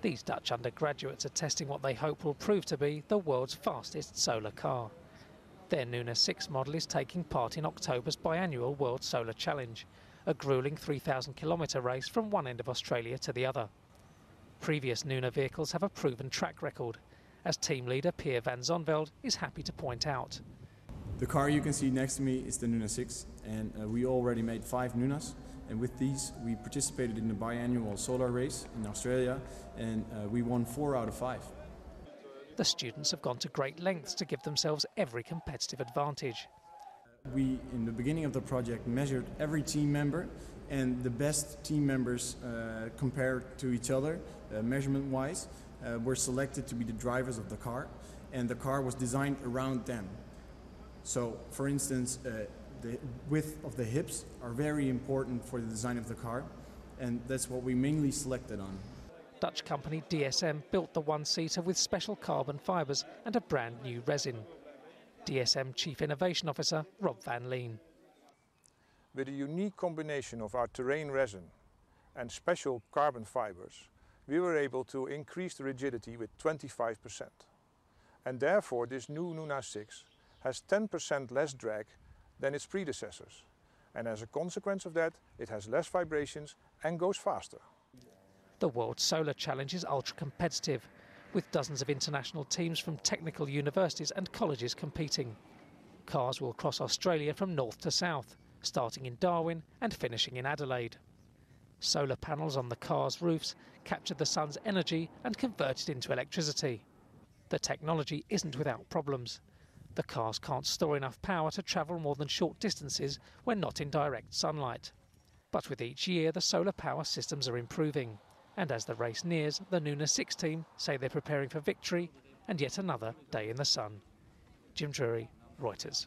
These Dutch undergraduates are testing what they hope will prove to be the world's fastest solar car. Their Nuna 6 model is taking part in October's biannual World Solar Challenge, a grueling 3,000 kilometre race from one end of Australia to the other. Previous Nuna vehicles have a proven track record, as team leader Pierre van Zonveld is happy to point out. The car you can see next to me is the Nuna 6 and uh, we already made five Nunas and with these we participated in the biannual solar race in Australia and uh, we won four out of five. The students have gone to great lengths to give themselves every competitive advantage. We, in the beginning of the project, measured every team member and the best team members uh, compared to each other, uh, measurement-wise, uh, were selected to be the drivers of the car and the car was designed around them. So, for instance, uh, the width of the hips are very important for the design of the car and that's what we mainly selected on. Dutch company DSM built the one-seater with special carbon fibres and a brand new resin. DSM Chief Innovation Officer Rob van Leen. With a unique combination of our terrain resin and special carbon fibers, we were able to increase the rigidity with 25%. And therefore this new Nuna 6 has 10% less drag than its predecessors. And as a consequence of that, it has less vibrations and goes faster. The World Solar Challenge is ultra competitive, with dozens of international teams from technical universities and colleges competing. Cars will cross Australia from north to south, starting in Darwin and finishing in Adelaide. Solar panels on the cars' roofs capture the sun's energy and convert it into electricity. The technology isn't without problems. The cars can't store enough power to travel more than short distances when not in direct sunlight. But with each year, the solar power systems are improving. And as the race nears, the Nuna 6 team say they're preparing for victory and yet another day in the sun. Jim Drury, Reuters.